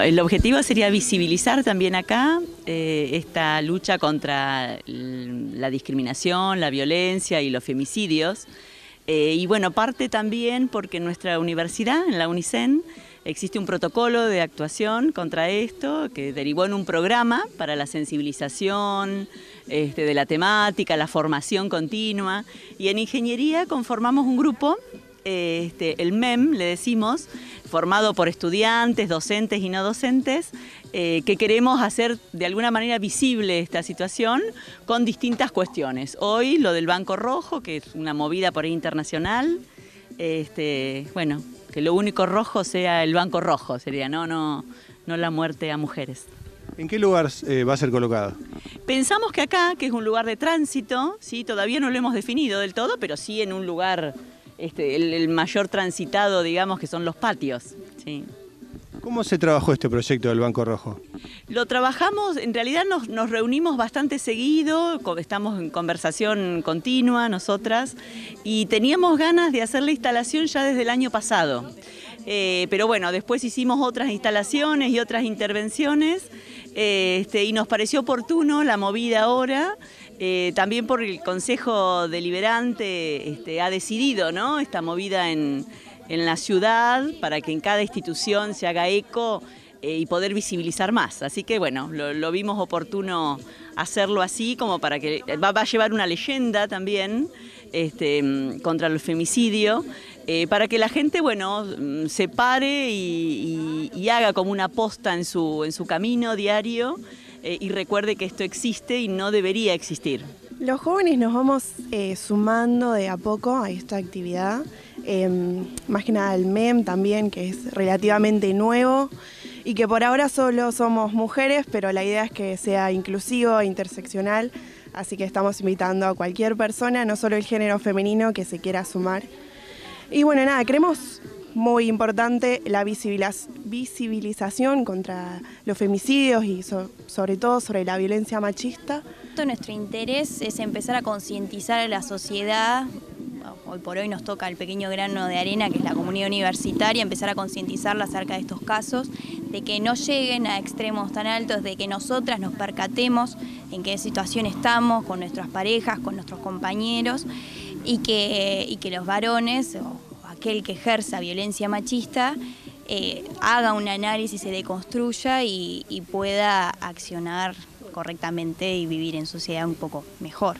El objetivo sería visibilizar también acá eh, esta lucha contra la discriminación, la violencia y los femicidios. Eh, y bueno, parte también porque en nuestra universidad, en la UNICEN, existe un protocolo de actuación contra esto que derivó en un programa para la sensibilización este, de la temática, la formación continua. Y en ingeniería conformamos un grupo este, el MEM, le decimos, formado por estudiantes, docentes y no docentes, eh, que queremos hacer de alguna manera visible esta situación con distintas cuestiones. Hoy lo del Banco Rojo, que es una movida por ahí internacional, este, bueno, que lo único rojo sea el Banco Rojo, sería, no, no, no la muerte a mujeres. ¿En qué lugar eh, va a ser colocado? Pensamos que acá, que es un lugar de tránsito, ¿sí? todavía no lo hemos definido del todo, pero sí en un lugar este, el, mayor transitado, digamos, que son los patios. Sí. ¿Cómo se trabajó este proyecto del Banco Rojo? Lo trabajamos, en realidad nos, reunimos bastante seguido, estamos en conversación continua nosotras y teníamos ganas de hacer la instalación ya desde el año pasado. Eh, pero bueno, después hicimos otras instalaciones y otras intervenciones eh, este, y nos pareció oportuno la movida ahora. Eh, también por el Consejo Deliberante este, ha decidido esta movida en, la ciudad para que en cada institución se haga eco y poder visibilizar más. Así que bueno, lo, vimos oportuno hacerlo así como para que va, a llevar una leyenda también este, contra el femicidio eh, para que la gente, bueno, mm, se pare y, haga como una posta en su, en su camino diario eh, y recuerde que esto existe y no debería existir. Los jóvenes nos vamos eh, sumando de a poco a esta actividad, em, más que nada el MEM también, que es relativamente nuevo y que por ahora solo somos mujeres, pero la idea es que sea inclusivo e interseccional, así que estamos invitando a cualquier persona, no solo el género femenino, que se quiera sumar. Y bueno, nada, creemos muy importante la visibilización contra los femicidios y sobre todo sobre la violencia machista. Nuestro interés es empezar a concientizar a la sociedad hoy por hoy nos toca el pequeño grano de arena, que es la comunidad universitaria, empezar a concientizarla acerca de estos casos, de que no lleguen a extremos tan altos, de que nosotras nos percatemos en qué situación estamos con nuestras parejas, con nuestros compañeros y que, que los varones aquel que ejerza violencia machista eh, haga un análisis, se deconstruya y pueda accionar correctamente y vivir en sociedad un poco mejor.